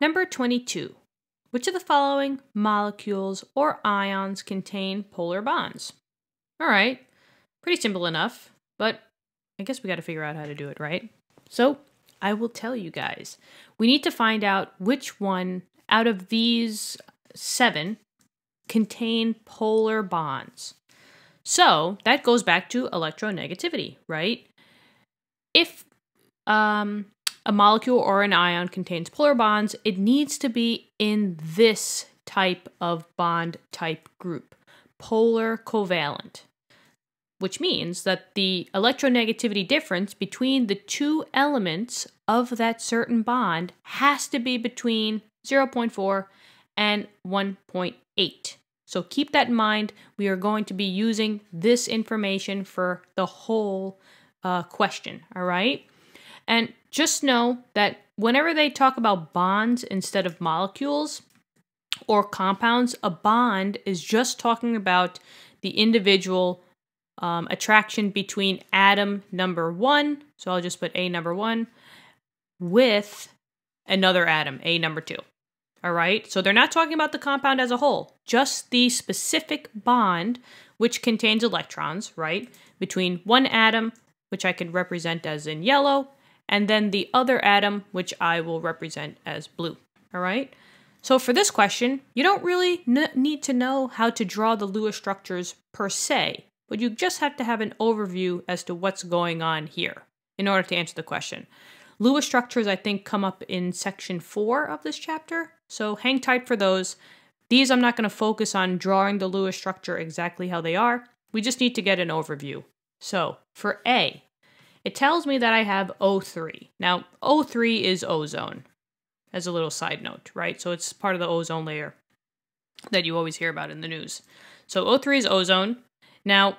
Number 22. Which of the following molecules or ions contain polar bonds? All right, pretty simple enough, but I guess we got to figure out how to do it, right? So I will tell you guys. We need to find out which one out of these seven contain polar bonds. So that goes back to electronegativity, right? If um, a molecule or an ion contains polar bonds, it needs to be in this type of bond type group, polar covalent, which means that the electronegativity difference between the two elements of that certain bond has to be between 0.4 and 1.8. So keep that in mind. We are going to be using this information for the whole uh, question, all right? And just know that whenever they talk about bonds instead of molecules or compounds, a bond is just talking about the individual um, attraction between atom number one, so I'll just put A number one, with another atom, A number two. All right, so they're not talking about the compound as a whole, just the specific bond which contains electrons, right, between one atom, which I can represent as in yellow, and then the other atom, which I will represent as blue. All right, so for this question, you don't really need to know how to draw the Lewis structures per se, but you just have to have an overview as to what's going on here in order to answer the question. Lewis structures, I think, come up in section four of this chapter, so hang tight for those. These I'm not going to focus on drawing the Lewis structure exactly how they are. We just need to get an overview. So for A, it tells me that I have O3. Now, O3 is ozone, as a little side note, right? So it's part of the ozone layer that you always hear about in the news. So O3 is ozone. Now,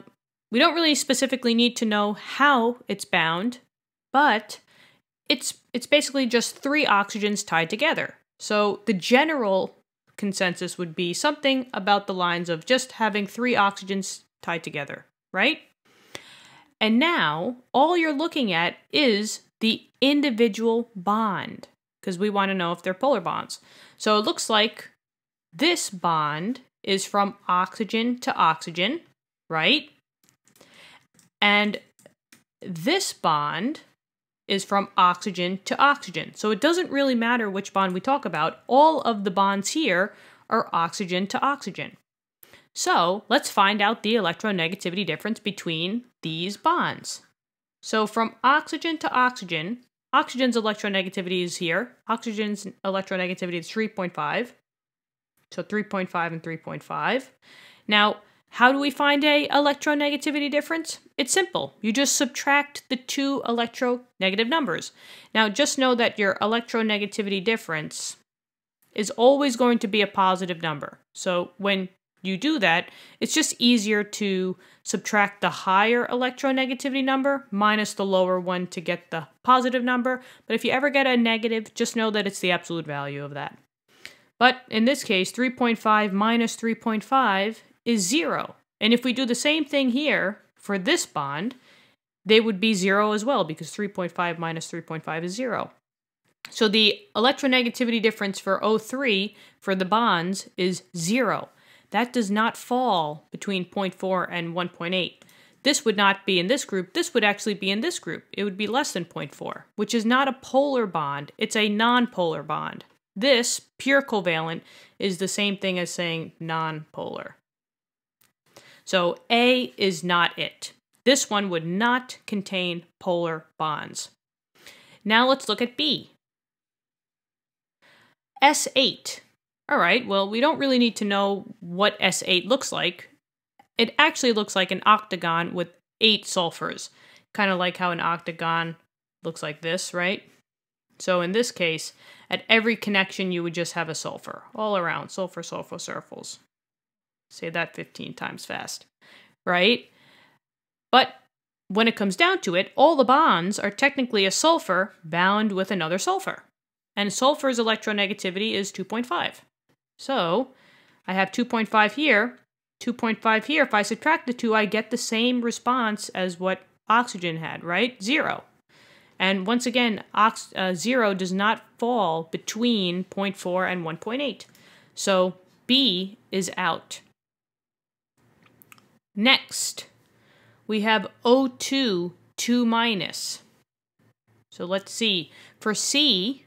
we don't really specifically need to know how it's bound, but it's it's basically just three oxygens tied together. So the general consensus would be something about the lines of just having three oxygens tied together, right? And now all you're looking at is the individual bond because we want to know if they're polar bonds. So it looks like this bond is from oxygen to oxygen, right? And this bond is from oxygen to oxygen. So it doesn't really matter which bond we talk about. All of the bonds here are oxygen to oxygen. So let's find out the electronegativity difference between these bonds. So from oxygen to oxygen, oxygen's electronegativity is here. Oxygen's electronegativity is 3.5. So 3.5 and 3.5. Now, how do we find a electronegativity difference? It's simple. You just subtract the two electronegative numbers. Now, just know that your electronegativity difference is always going to be a positive number. So when you do that, it's just easier to subtract the higher electronegativity number minus the lower one to get the positive number. But if you ever get a negative, just know that it's the absolute value of that. But in this case, 3.5 minus 3.5 is zero. And if we do the same thing here for this bond, they would be zero as well because 3.5 minus 3.5 is zero. So the electronegativity difference for O3 for the bonds is zero. That does not fall between 0.4 and 1.8. This would not be in this group. This would actually be in this group. It would be less than 0.4, which is not a polar bond. It's a nonpolar bond. This, pure covalent, is the same thing as saying nonpolar. So A is not it. This one would not contain polar bonds. Now let's look at B. S8. All right, well, we don't really need to know what S8 looks like. It actually looks like an octagon with eight sulfurs, kind of like how an octagon looks like this, right? So in this case, at every connection, you would just have a sulfur all around sulfur, sulfur, sulfurs. Say that 15 times fast, right? But when it comes down to it, all the bonds are technically a sulfur bound with another sulfur. And sulfur's electronegativity is 2.5. So I have 2.5 here, 2.5 here. If I subtract the two, I get the same response as what oxygen had, right? Zero. And once again, ox- uh, 0 does not fall between 0.4 and 1.8. So B is out. Next, we have O2 2 minus. So let's see. For C,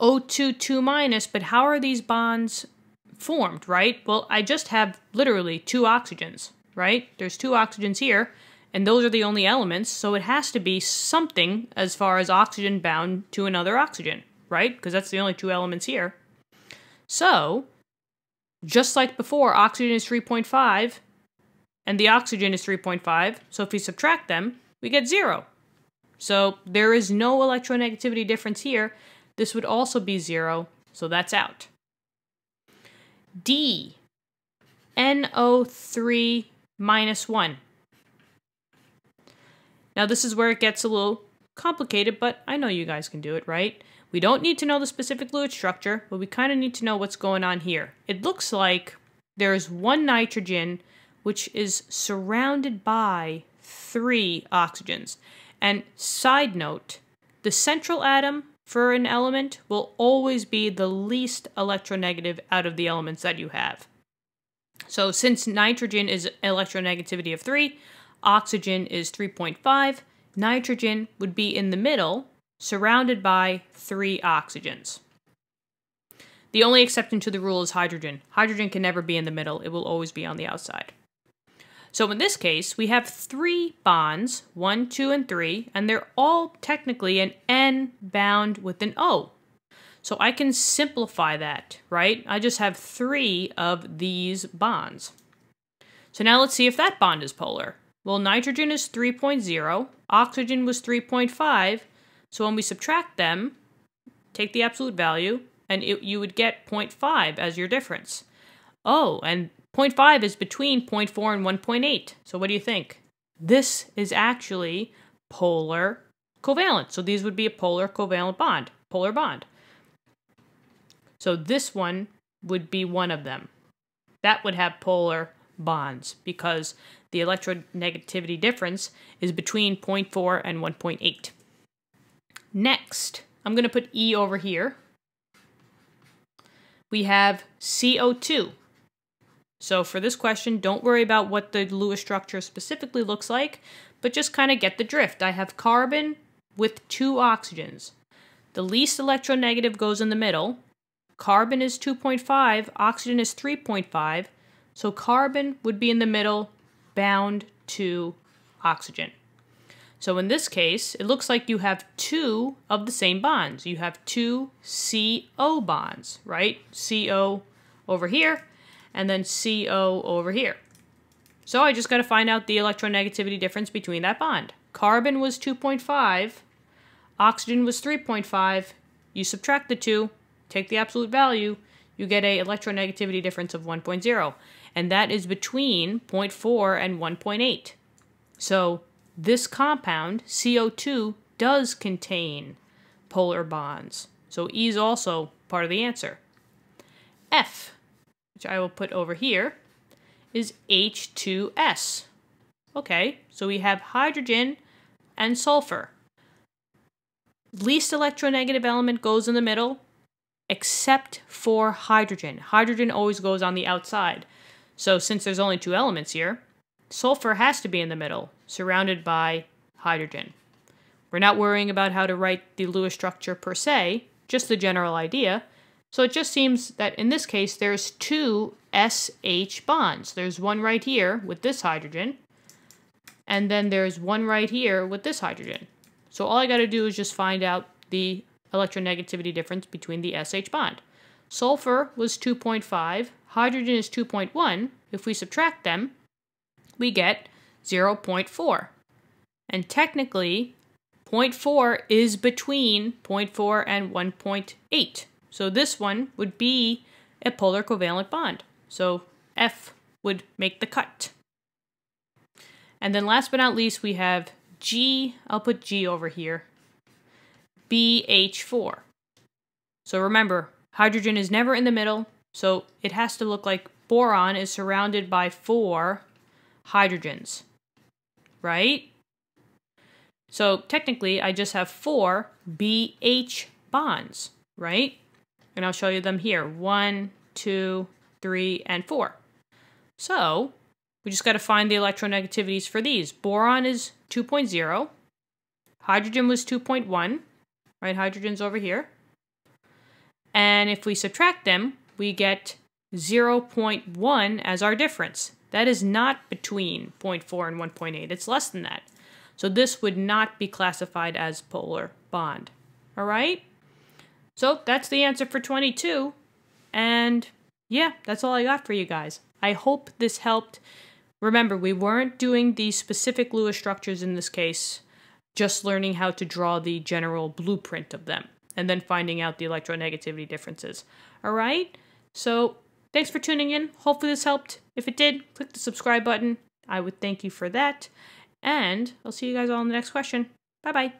O2 minus, but how are these bonds formed, right? Well, I just have literally two oxygens, right? There's two oxygens here, and those are the only elements, so it has to be something as far as oxygen bound to another oxygen, right? Because that's the only two elements here. So, just like before, oxygen is 3.5, and the oxygen is 3.5, so if we subtract them, we get zero. So there is no electronegativity difference here. This would also be zero, so that's out. D, NO3 minus 1. Now, this is where it gets a little complicated, but I know you guys can do it, right? We don't need to know the specific Lewis structure, but we kind of need to know what's going on here. It looks like there's one nitrogen which is surrounded by three oxygens. And side note, the central atom for an element will always be the least electronegative out of the elements that you have. So since nitrogen is electronegativity of 3, oxygen is 3.5, nitrogen would be in the middle, surrounded by three oxygens. The only exception to the rule is hydrogen. Hydrogen can never be in the middle, it will always be on the outside. So in this case, we have three bonds, one, two, and three, and they're all technically an N bound with an O. So I can simplify that, right? I just have three of these bonds. So now let's see if that bond is polar. Well, nitrogen is 3.0, oxygen was 3.5, so when we subtract them, take the absolute value, and it, you would get 0.5 as your difference. Oh, and 0.5 is between 0.4 and 1.8. So what do you think? This is actually polar covalent. So these would be a polar covalent bond, polar bond. So this one would be one of them. That would have polar bonds because the electronegativity difference is between 0.4 and 1.8. Next, I'm going to put E over here. We have CO2. So for this question, don't worry about what the Lewis structure specifically looks like, but just kind of get the drift. I have carbon with two oxygens. The least electronegative goes in the middle. Carbon is 2.5, oxygen is 3.5, so carbon would be in the middle, bound to oxygen. So in this case, it looks like you have two of the same bonds. You have two CO bonds, right? CO over here and then CO over here. So I just got to find out the electronegativity difference between that bond. Carbon was 2.5, oxygen was 3.5. You subtract the two, take the absolute value, you get a electronegativity difference of 1.0, and that is between 0.4 and 1.8. So this compound, CO2, does contain polar bonds. So E is also part of the answer. F which I will put over here, is H2S. Okay, so we have hydrogen and sulfur. Least electronegative element goes in the middle, except for hydrogen. Hydrogen always goes on the outside. So since there's only two elements here, sulfur has to be in the middle, surrounded by hydrogen. We're not worrying about how to write the Lewis structure per se, just the general idea. So it just seems that in this case, there's two SH bonds. There's one right here with this hydrogen, and then there's one right here with this hydrogen. So all I got to do is just find out the electronegativity difference between the SH bond. Sulfur was 2.5, hydrogen is 2.1. If we subtract them, we get 0.4. And technically, 0.4 is between 0.4 and 1.8. So this one would be a polar covalent bond. So F would make the cut. And then last but not least, we have G, I'll put G over here, BH4. So remember, hydrogen is never in the middle, so it has to look like boron is surrounded by four hydrogens, right? So technically, I just have four BH bonds, right? And I'll show you them here. One, two, three, and four. So we just got to find the electronegativities for these. Boron is 2.0. Hydrogen was 2.1, right? Hydrogen's over here. And if we subtract them, we get 0.1 as our difference. That is not between 0.4 and 1.8. It's less than that. So this would not be classified as polar bond. All right? So that's the answer for 22. And yeah, that's all I got for you guys. I hope this helped. Remember, we weren't doing the specific Lewis structures in this case, just learning how to draw the general blueprint of them and then finding out the electronegativity differences. All right? So thanks for tuning in. Hopefully this helped. If it did, click the subscribe button. I would thank you for that. And I'll see you guys all in the next question. Bye bye.